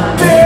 Deus.